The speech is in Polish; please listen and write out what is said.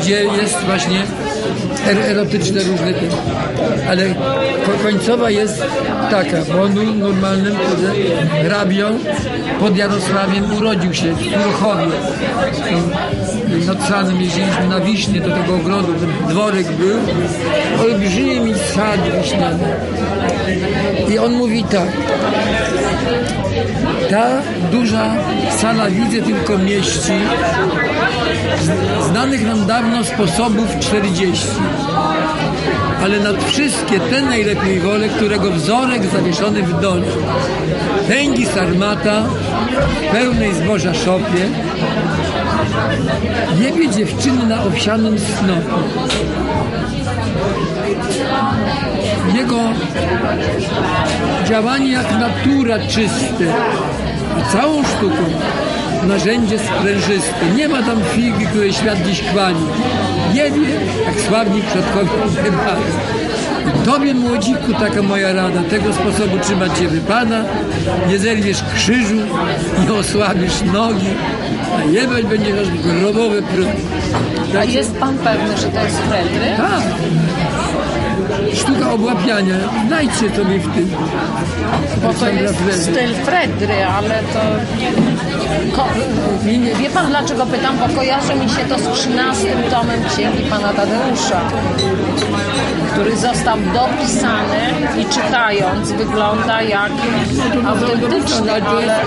gdzie jest właśnie er- erotyczne różne te. Ale ko- końcowa jest taka, bo on normalnym hrabią pod Jarosławiem urodził się w Turochowie. Tam Nad Sanem jeździliśmy na Wiśnie do tego ogrodu, ten dworek był, olbrzymi sad wiśniany. I on mówi tak, ta duża sala widzę tylko mieści znanych nam dawno sposobów 40. Ale nad wszystkie ten najlepiej wolę, którego wzorek zawieszony w dole. Tęgi sarmata, pełnej zboża szopie, jebie dziewczyny na owsianym snopie. Działanie jak natura czyste, a całą sztuką narzędzie sprężyste. Nie ma tam figi, której świat dziś chwali. Jebie, jak sławni przodkowie ukrywali. Tobie, młodziku, taka moja rada. Tego sposobu trzymać się wypada. Nie zerwiesz krzyżu, nie osłabisz nogi, a jebać będziesz aż grobowe progi. A jest pan pewny, że to jest Fredry? Tak. Sztuka obłapiania. Znajdźcie sobie w tym. Bo to jest styl Fredry, ale to... Ko... Wie pan dlaczego pytam? Bo kojarzy mi się to z 13 tomem Księgi Pana Tadeusza, który został dopisany i czytając wygląda jak autentyczny, ale...